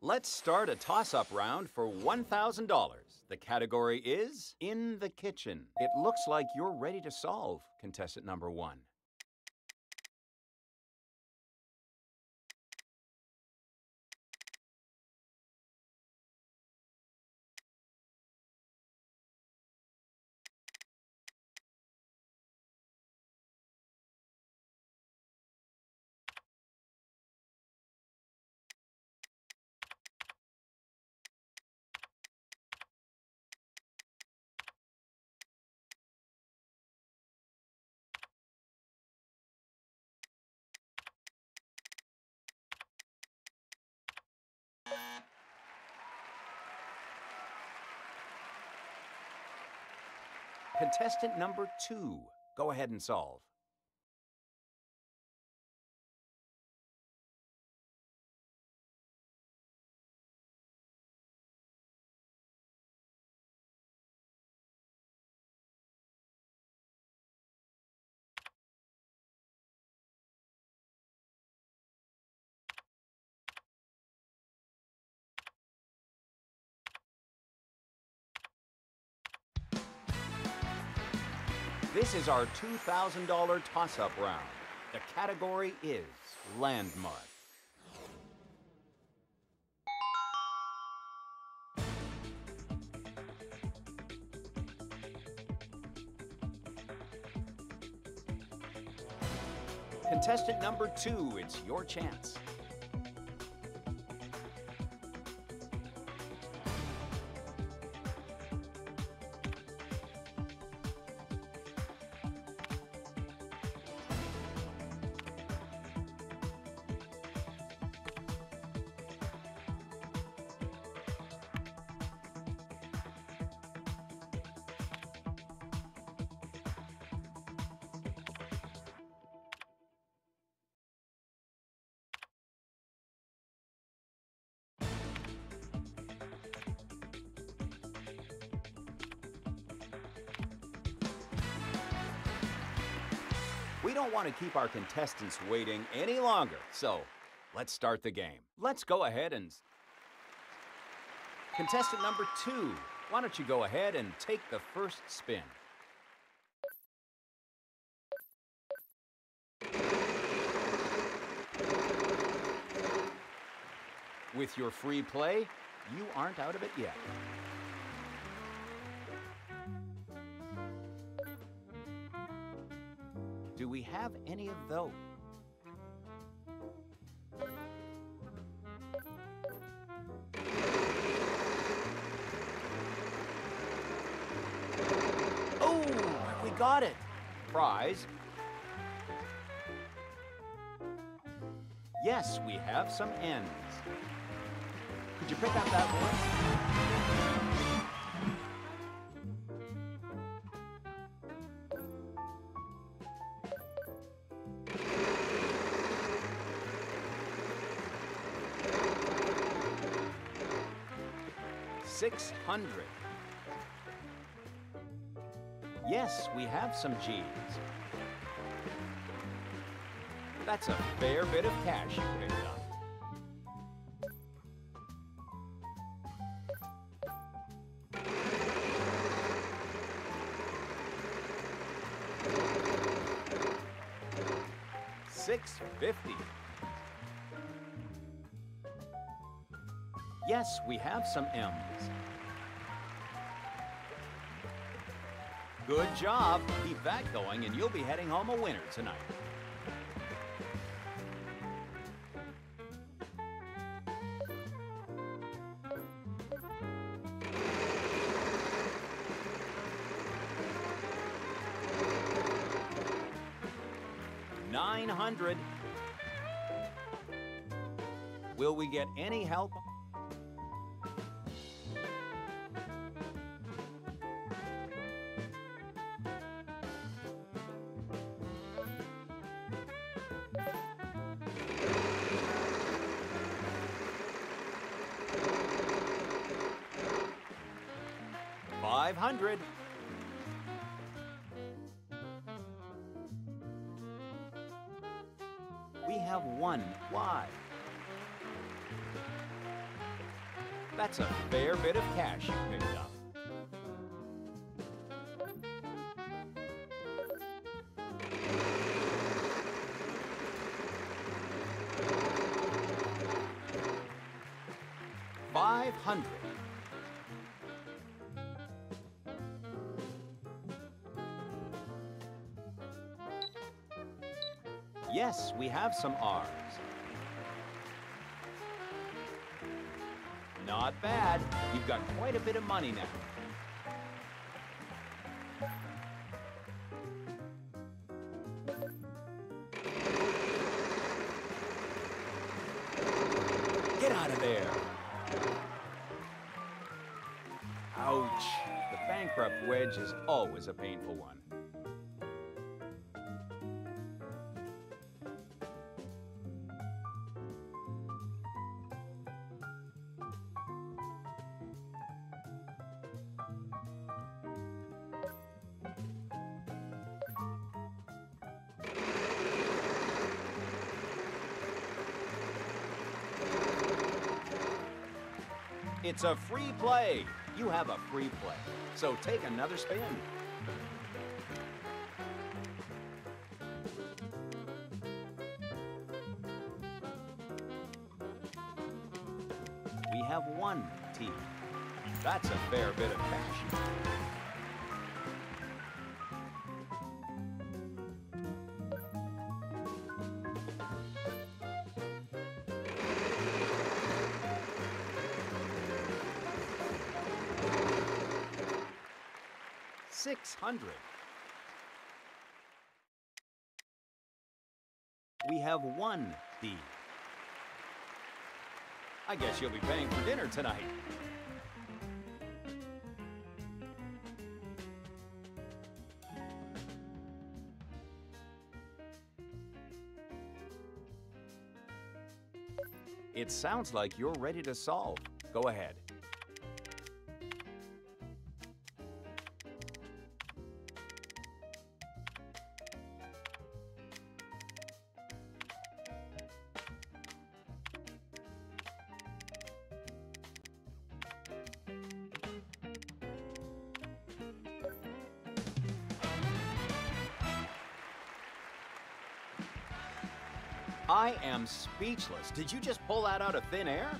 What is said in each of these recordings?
Let's start a toss up round for $1,000. The category is In the Kitchen. It looks like you're ready to solve, contestant number one. Contestant number two, go ahead and solve. Is our $2,000 toss up round. The category is Landmark. Contestant number two, it's your chance. We don't want to keep our contestants waiting any longer, so let's start the game. Let's go ahead and. Contestant number two, why don't you go ahead and take the first spin? With your free play, you aren't out of it yet. Do we have any of those? Oh, we got it. Prize. Yes, we have some ends. Could you pick up that one? Six hundred. Yes, we have some G's. That's a fair bit of cash you picked up. Six fifty. Yes, we have some M's. Good job. Keep that going, and you'll be heading home a winner tonight. Nine hundred. Will we get any help? Five hundred. We have one. Why? That's a fair bit of cash you picked up. Yes, we have some R's. Not bad. You've got quite a bit of money now. It's a free play. You have a free play. So take another spin. We have one T. That's a fair bit of have one D. I guess you'll be paying for dinner tonight. It sounds like you're ready to solve. Go ahead. Speechless. Did you just pull that out of thin air?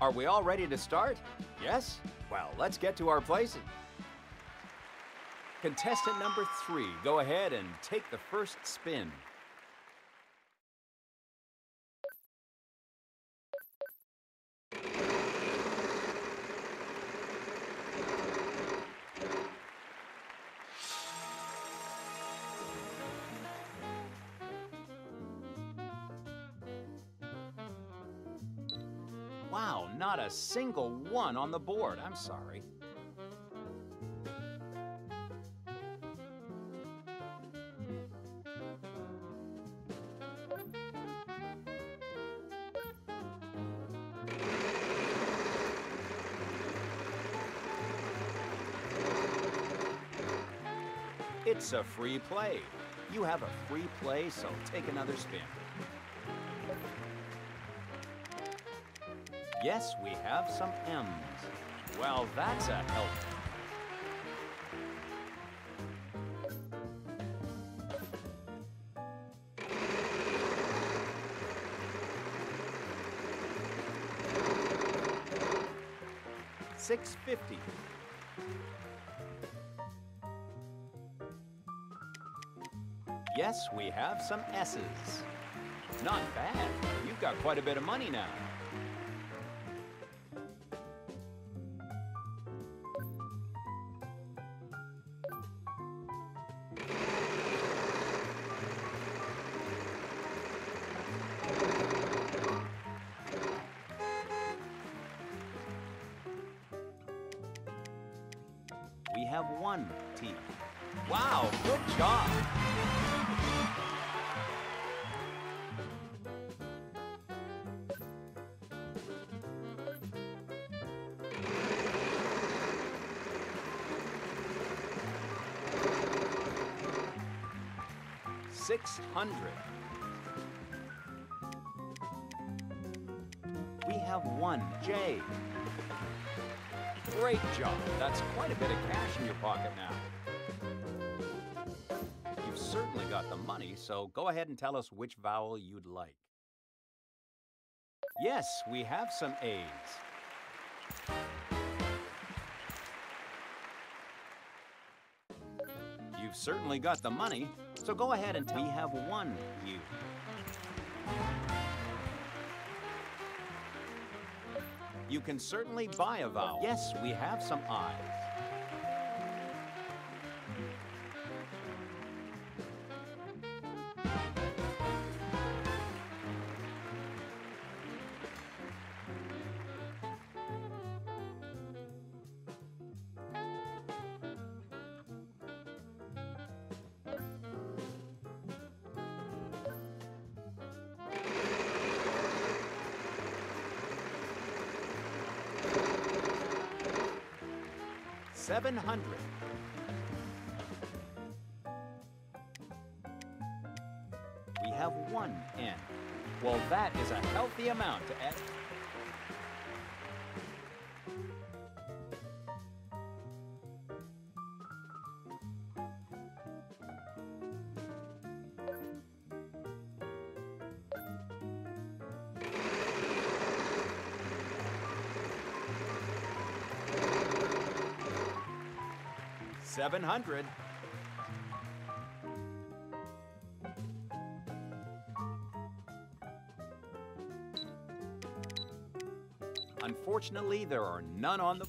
Are we all ready to start? Yes? Well, let's get to our places. Contestant number three, go ahead and take the first spin. Single one on the board. I'm sorry. It's a free play. You have a free play, so take another spin. Yes, we have some M's. Well, that's a help. Six fifty. Yes, we have some S's. Not bad. You've got quite a bit of money now. One T. Wow, good job. Great job. That's quite a bit of cash in your pocket now. You've certainly got the money, so go ahead and tell us which vowel you'd like. Yes, we have some A's. You've certainly got the money, so go ahead and tell we have one U. you can certainly buy a vowel. Yes, we have some I. 700. We have one N. Well, that is a healthy amount to add. Seven hundred. Unfortunately, there are none on the...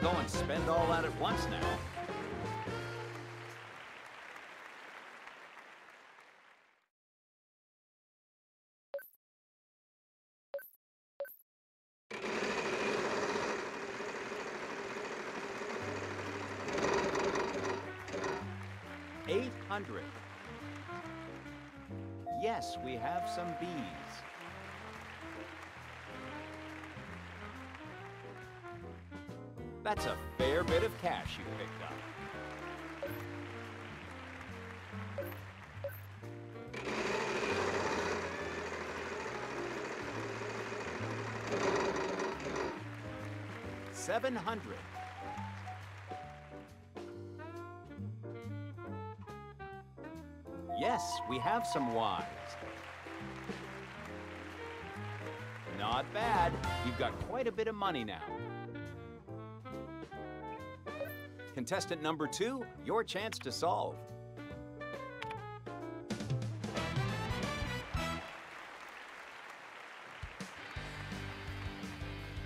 Don't go and spend all that at once now. Eight hundred. Yes, we have some bees. That's a fair bit of cash you picked up. Seven hundred. Yes, we have some Ys. Not bad. You've got quite a bit of money now. Contestant number two, your chance to solve.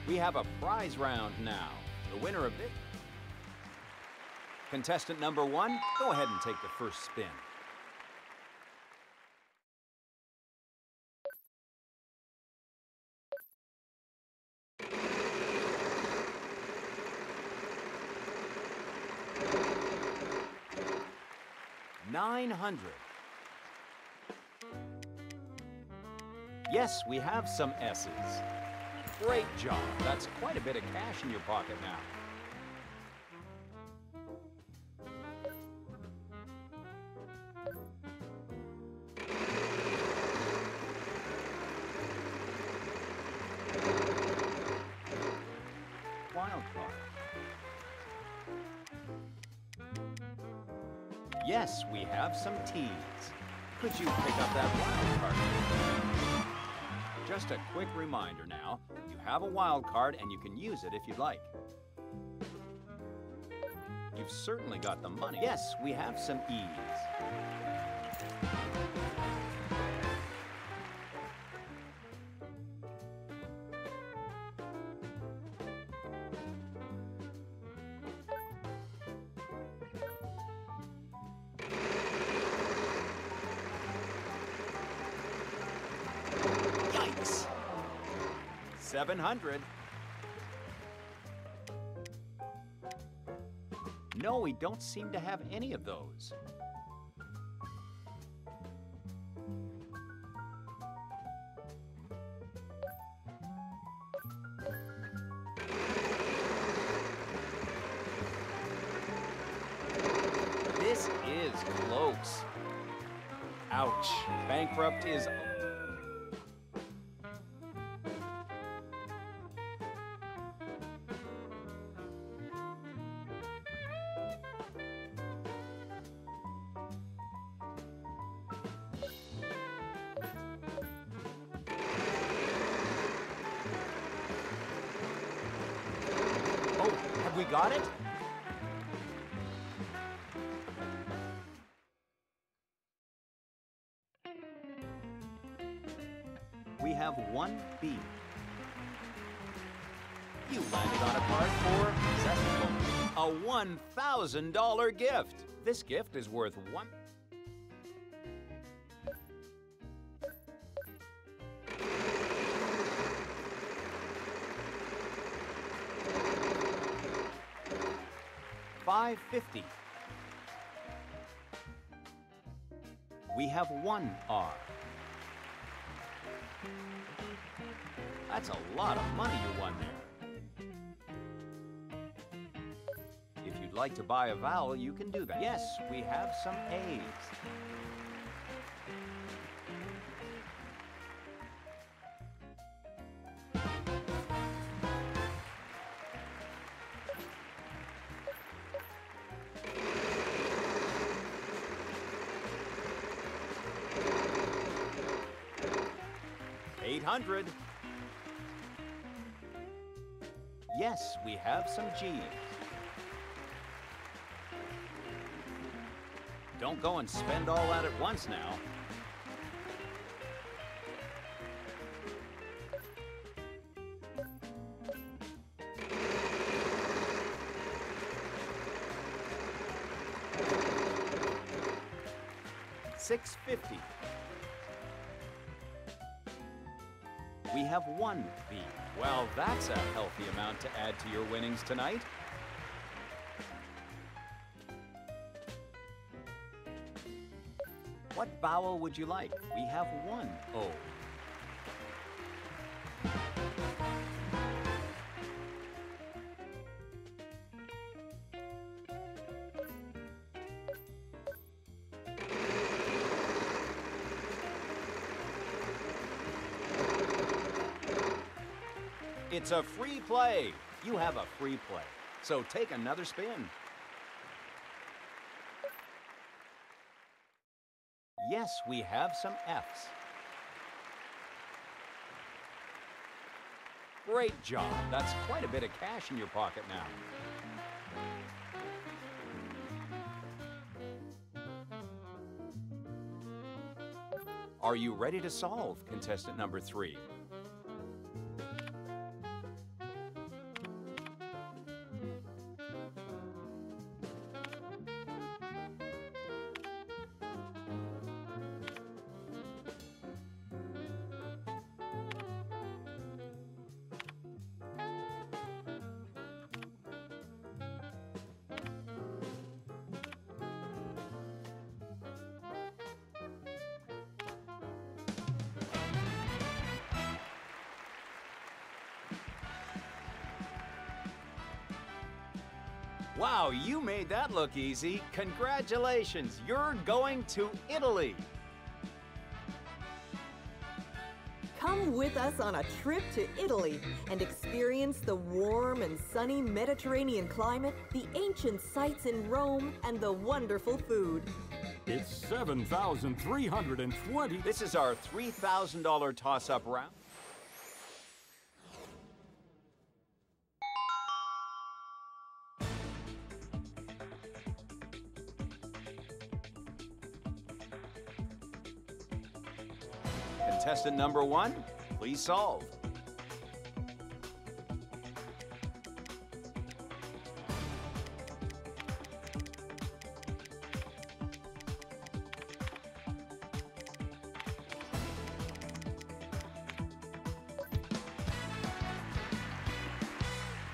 We have a prize round now. The winner of it. Contestant number one, go ahead and take the first spin. Nine hundred. Yes, we have some S's. Great job. That's quite a bit of cash in your pocket now. Wild card. Yes, we have some T's. Could you pick up that wild card? Just a quick reminder now, you have a wild card and you can use it if you'd like. You've certainly got the money. Yes, we have some E's. 700. No, we don't seem to have any of those. We got it? We have one B. You landed on a card for a $1,000 gift. This gift is worth one. Five fifty. We have one R. That's a lot of money you won there. If you'd like to buy a vowel, you can do that. Yes, we have some A's. Don't go and spend all that at once now. Six fifty. We have one B. Well, that's a healthy amount to add to your winnings tonight. Vowel would you like? We have one O. It's a free play. You have a free play. So take another spin. Yes, we have some F's. Great job. That's quite a bit of cash in your pocket now. Are you ready to solve, contestant number three? Wow, you made that look easy. Congratulations, you're going to Italy. Come with us on a trip to Italy and experience the warm and sunny Mediterranean climate, the ancient sites in Rome, and the wonderful food. It's 7,320. This is our $3,000 toss up round. Contestant number one, please solve.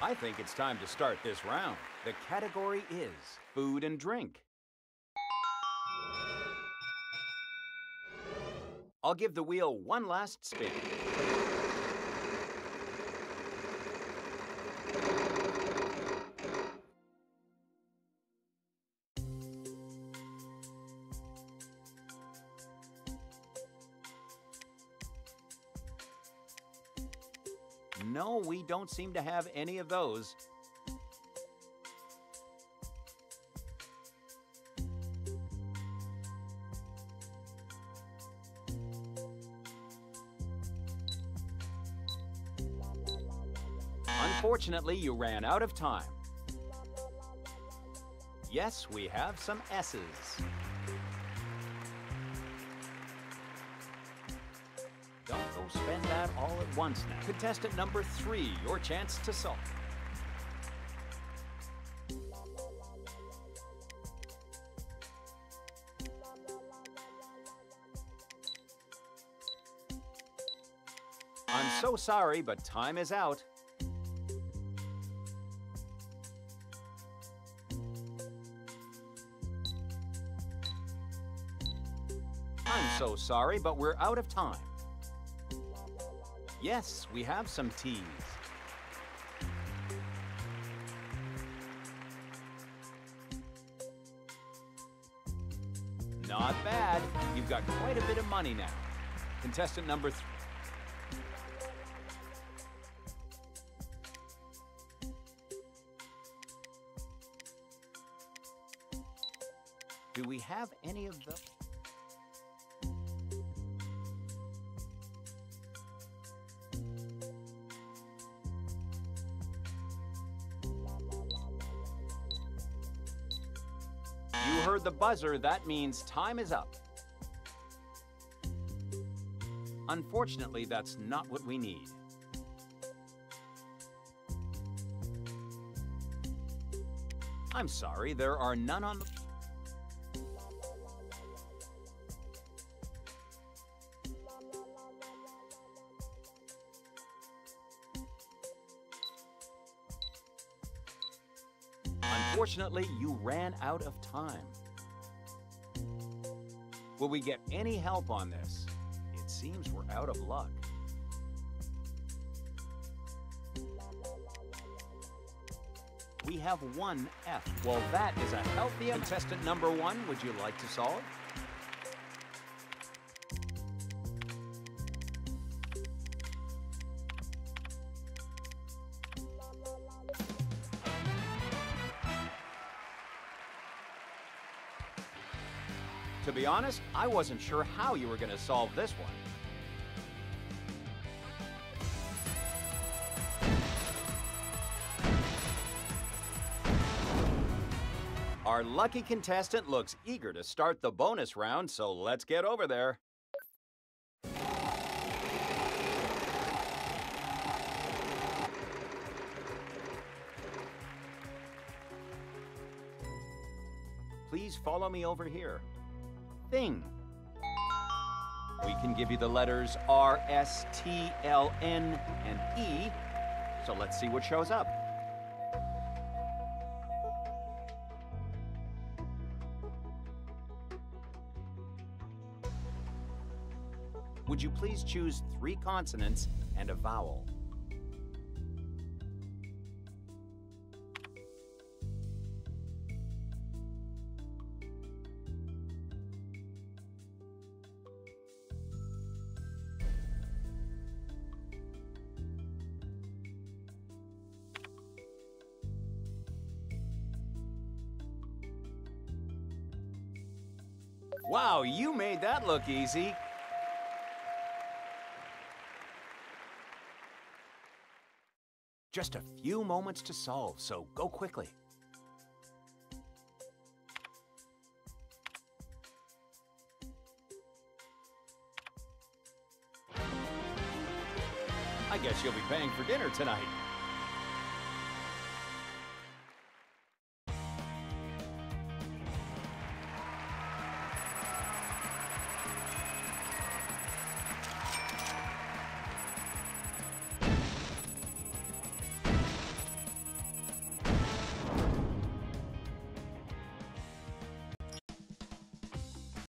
I think it's time to start this round. The category is food and drink. I'll give the wheel one last spin. No, we don't seem to have any of those. Unfortunately, you ran out of time. Yes, we have some S's. Don't go spend that all at once now. Contestant number three, your chance to solve. I'm so sorry, but time is out. So sorry, but we're out of time. Yes, we have some teas. Not bad. You've got quite a bit of money now. Contestant number three. Do we have any of the... heard the buzzer, that means time is up. Unfortunately, that's not what we need. I'm sorry, there are none on the... Unfortunately, you ran out of time. Will we get any help on this? It seems we're out of luck. We have one F. Well, that is a healthy contestant number one. Would you like to solve? Honest, I wasn't sure how you were going to solve this one. Our lucky contestant looks eager to start the bonus round, so let's get over there. Please follow me over here. Thing. We can give you the letters R, S, T, L, N, and E. So let's see what shows up. Would you please choose three consonants and a vowel? Wow, you made that look easy. Just a few moments to solve, so go quickly. I guess you'll be paying for dinner tonight.